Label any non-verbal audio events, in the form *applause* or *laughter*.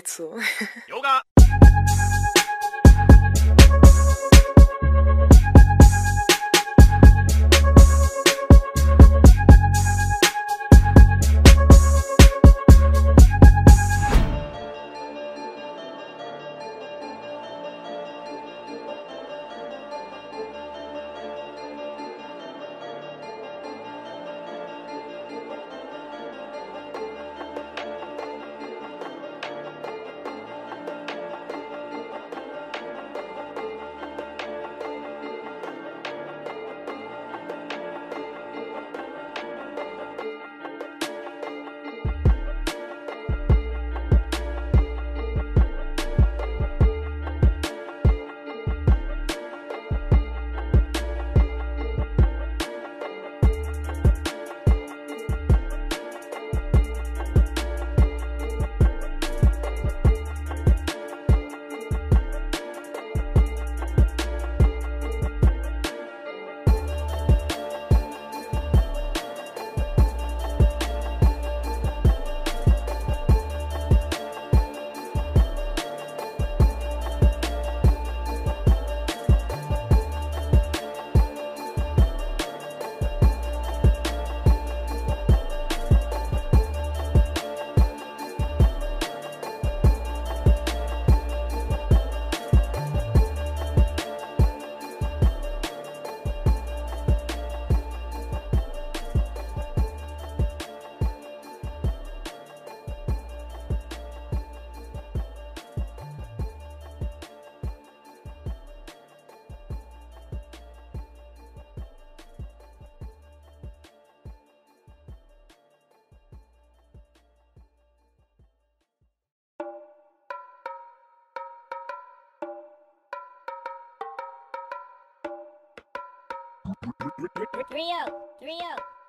Welt so. *laughs* Rio, oh, Rio.